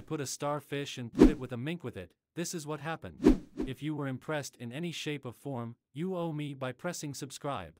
I put a starfish and put it with a mink with it, this is what happened. If you were impressed in any shape or form, you owe me by pressing subscribe.